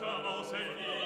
Vater auserwählt,